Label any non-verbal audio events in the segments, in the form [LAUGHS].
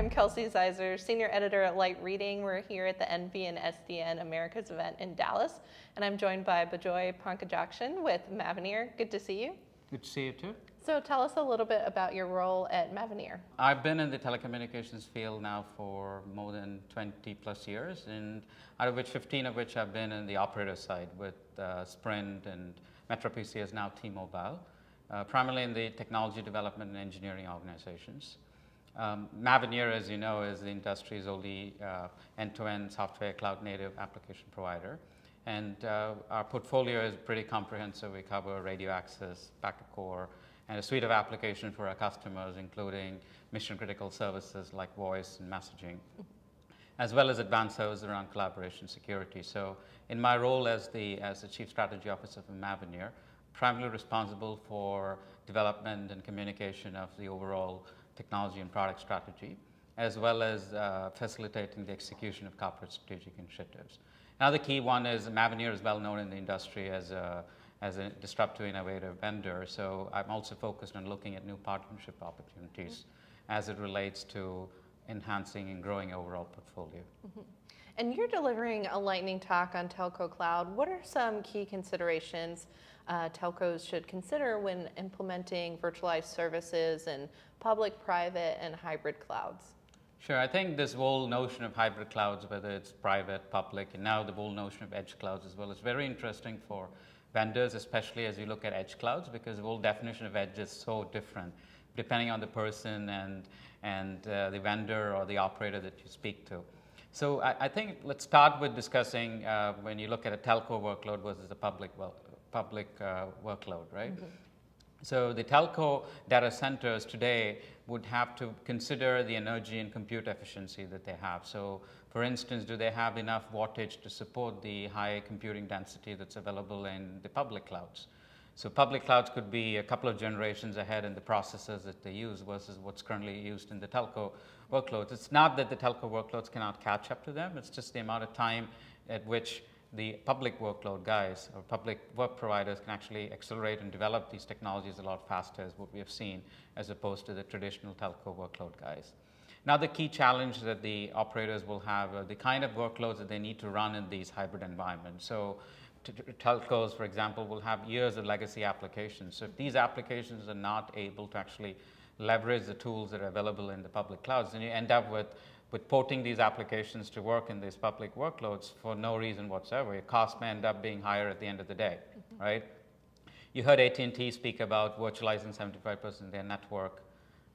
I'm Kelsey Ziser, Senior Editor at Light Reading. We're here at the NV and SDN Americas event in Dallas, and I'm joined by Bejoy Pankajakshan with Mavenir. Good to see you. Good to see you too. So tell us a little bit about your role at Mavenir. I've been in the telecommunications field now for more than 20 plus years, and out of which 15 of which I've been in the operator side with uh, Sprint and MetroPCS is now T-Mobile, uh, primarily in the technology development and engineering organizations. Um, Mavenir, as you know, is the industry's only uh, end-to-end software cloud-native application provider. And uh, our portfolio is pretty comprehensive. We cover radio access, packet core, and a suite of applications for our customers, including mission-critical services like voice and messaging, as well as advanced services around collaboration security. So in my role as the, as the Chief Strategy Officer for Mavenir, primarily responsible for development and communication of the overall technology and product strategy, as well as uh, facilitating the execution of corporate strategic initiatives. Another key one is Mavenir is well known in the industry as a, as a disruptive innovative vendor. So I'm also focused on looking at new partnership opportunities mm -hmm. as it relates to enhancing and growing overall portfolio. Mm -hmm. And you're delivering a lightning talk on Telco Cloud. What are some key considerations uh, telcos should consider when implementing virtualized services and public, private, and hybrid clouds? Sure. I think this whole notion of hybrid clouds, whether it's private, public, and now the whole notion of edge clouds as well, is very interesting for vendors, especially as you look at edge clouds, because the whole definition of edge is so different depending on the person and, and uh, the vendor or the operator that you speak to. So I, I think let's start with discussing uh, when you look at a telco workload versus a public well, public uh, workload, right? Mm -hmm. So the telco data centers today would have to consider the energy and compute efficiency that they have. So for instance, do they have enough wattage to support the high computing density that's available in the public clouds? So public clouds could be a couple of generations ahead in the processors that they use versus what's currently used in the telco workloads. It's not that the telco workloads cannot catch up to them, it's just the amount of time at which the public workload guys or public work providers can actually accelerate and develop these technologies a lot faster as what we have seen as opposed to the traditional telco workload guys. Now the key challenge that the operators will have are the kind of workloads that they need to run in these hybrid environments. So telcos, for example, will have years of legacy applications. So if these applications are not able to actually leverage the tools that are available in the public clouds, then you end up with with porting these applications to work in these public workloads for no reason whatsoever. Your cost may end up being higher at the end of the day, mm -hmm. right? You heard AT&T speak about virtualizing 75% of their network,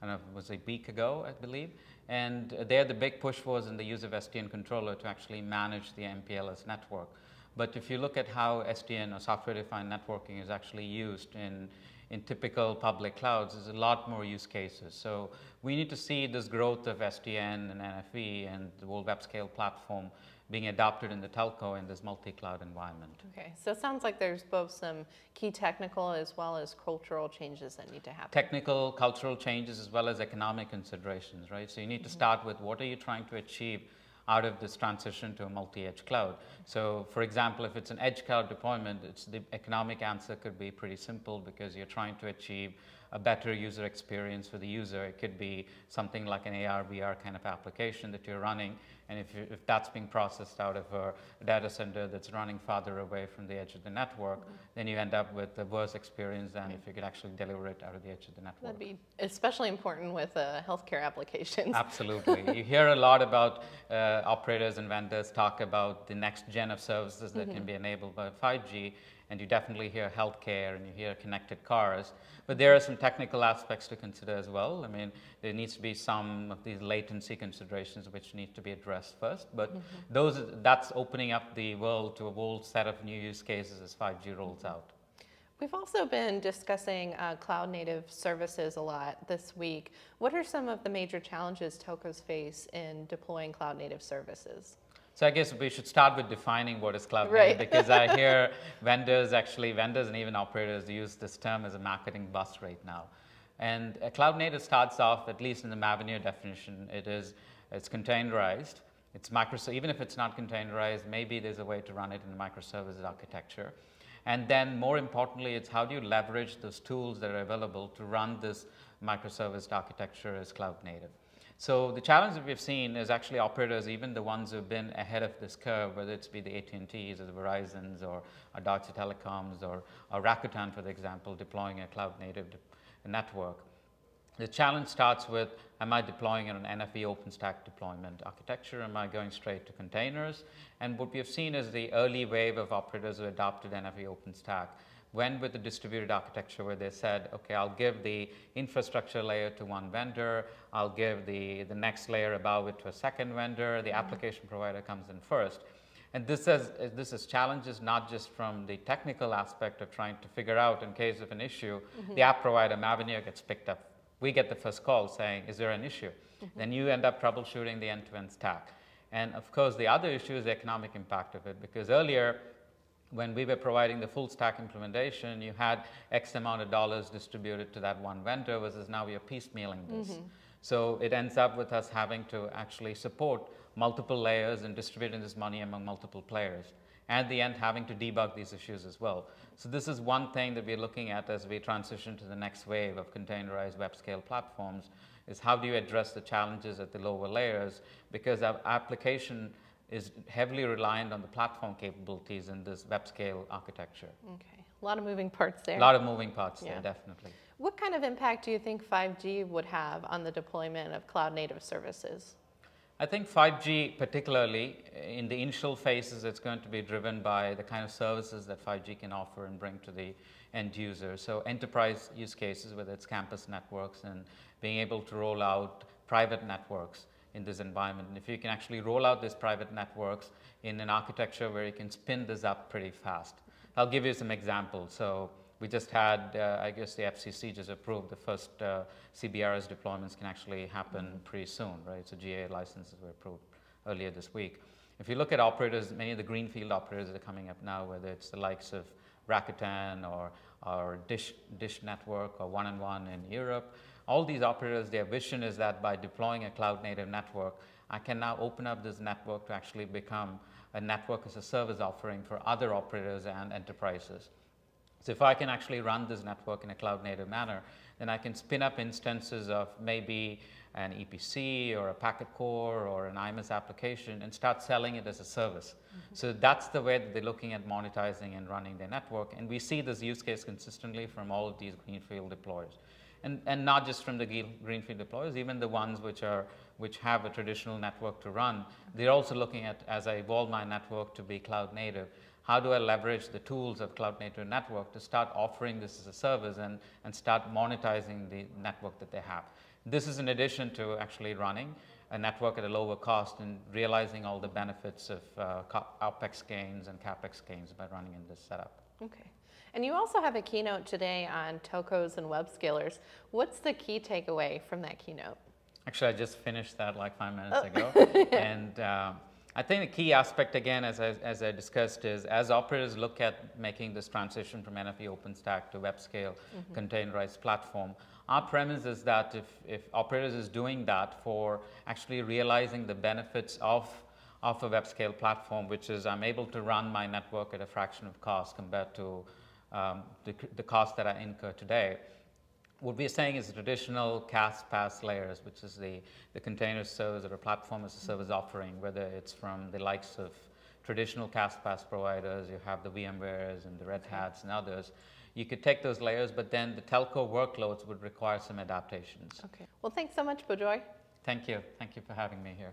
I don't know, it was a week ago, I believe. And there the big push was in the use of SDN controller to actually manage the MPLS network. But if you look at how SDN or software-defined networking is actually used in in typical public clouds there's a lot more use cases. So we need to see this growth of SDN and NFV and the whole web scale platform being adopted in the telco in this multi-cloud environment. Okay, so it sounds like there's both some key technical as well as cultural changes that need to happen. Technical, cultural changes as well as economic considerations, right? So you need to mm-hmm. start with what are you trying to achieve out of this transition to a multi-edge cloud. So for example, if it's an edge cloud deployment, it's the economic answer could be pretty simple because you're trying to achieve a better user experience for the user. It could be something like an AR, VR kind of application that you're running and if, you, if that's being processed out of a data center that's running farther away from the edge of the network, mm -hmm. then you end up with a worse experience than if you could actually deliver it out of the edge of the network. That'd be especially important with uh, healthcare applications. [LAUGHS] Absolutely. you hear a lot about uh, operators and vendors talk about the next gen of services that mm -hmm. can mm-hmm. be enabled by 5G and you definitely hear healthcare and you hear connected cars. But there are some technical aspects to consider as well. I mean, there needs to be some of these latency considerations which need to be addressed first. But mm -hmm. those, that's opening up the world to a whole set of new use cases as 5G rolls mm -hmm. out. We've also been discussing uh, cloud native services a lot this week. What are some of the major challenges telcos face in deploying cloud native services? So I guess we should start with defining what is cloud native because I [LAUGHS] hear vendors actually, vendors and even operators use this term as a marketing buzz right now. And cloud native starts off, at least in the Mavenir definition, it is, it's containerized. It's micro, even if it's not containerized, maybe there's a way to run it in a microservices architecture. And then more importantly, it's how do you leverage those tools that are available to run this microservice architecture as cloud native. So the challenge that we've seen is actually operators, even the ones who've been ahead of this curve, whether it's be the AT&Ts or the Verizons or, or Deutsche Telekoms or, or Rakuten, for the example, deploying a cloud native network. The challenge starts with, am I deploying an NFV OpenStack deployment architecture? Am I going straight to containers? And what we have seen is the early wave of operators who adopted NFV OpenStack went with the distributed architecture where they said, okay, I'll give the infrastructure layer to one vendor, I'll give the, the next layer above it to a second vendor, the mm-hmm. application provider comes in first. And this is, this is challenges not just from the technical aspect of trying to figure out in case of an issue, mm -hmm. the app provider Mavenir gets picked up we get the first call saying, is there an issue? Mm -hmm. Then you end up troubleshooting the end-to-end stack. And of course, the other issue is the economic impact of it, because earlier, when we were providing the full stack implementation, you had X amount of dollars distributed to that one vendor versus now we are piecemealing this. Mm -hmm. So it ends up with us having to actually support multiple layers and distributing this money among multiple players at the end having to debug these issues as well. So this is one thing that we're looking at as we transition to the next wave of containerized web scale platforms is how do you address the challenges at the lower layers because our application is heavily reliant on the platform capabilities in this web scale architecture. Okay, a lot of moving parts there. A lot of moving parts yeah. there, definitely. What kind of impact do you think 5G would have on the deployment of cloud native services? I think 5G, particularly eh, in the initial phases, it's going to be driven by the kind of services that 5G can offer and bring to the end user. So enterprise use cases, whether it's campus networks and being able to roll out private networks in this environment. And if you can actually roll out these private networks in an architecture where you can spin this up pretty fast. I'll give you some examples. So we just had, uh, I guess the FCC just approved the first uh, CBRS deployments can actually happen pretty soon, right? So GA licenses were approved earlier this week. If you look at operators, many of the greenfield operators that are coming up now, whether it's the likes of Rakuten or, or Dish, Dish Network or One and One in Europe, all these operators, their vision is that by deploying a cloud native network, I can now open up this network to actually become a network as a service offering for other operators and enterprises. So if I can actually run this network in a cloud native manner, then I can spin up instances of maybe an EPC or a packet core or an IMS application and start selling it as a service. Mm -hmm. So that's the way that they're looking at monetizing and running their network. And we see this use case consistently from all of these greenfield deployers. And, and not just from the greenfield deployers, even the ones which, are, which have a traditional network to run, they're also looking at, as I evolve my network to be cloud native, how do I leverage the tools of Cloud Native Network to start offering this as a service and, and start monetizing the network that they have. This is in addition to actually running a network at a lower cost and realizing all the benefits of uh, OPEX gains and CAPEX gains by running in this setup. Okay. And you also have a keynote today on telcos and web scalers. What's the key takeaway from that keynote? Actually, I just finished that like five minutes oh. ago. [LAUGHS] and uh, I think the key aspect, again, as I, as I discussed, is as operators look at making this transition from NFV OpenStack to web scale mm -hmm. containerized platform, our premise is that if, if operators is doing that for actually realizing the benefits of, of a web scale platform, which is I'm able to run my network at a fraction of cost compared to um, the, the cost that I incur today, what we're saying is traditional CaaS PaaS layers, which is the, the container service or a platform as a service offering, whether it's from the likes of traditional CaaS PaaS providers, you have the VMwares and the Red Hats and others. You could take those layers, but then the telco workloads would require some adaptations. Okay. Well, thanks so much, Bejoy. Thank you. Thank you for having me here.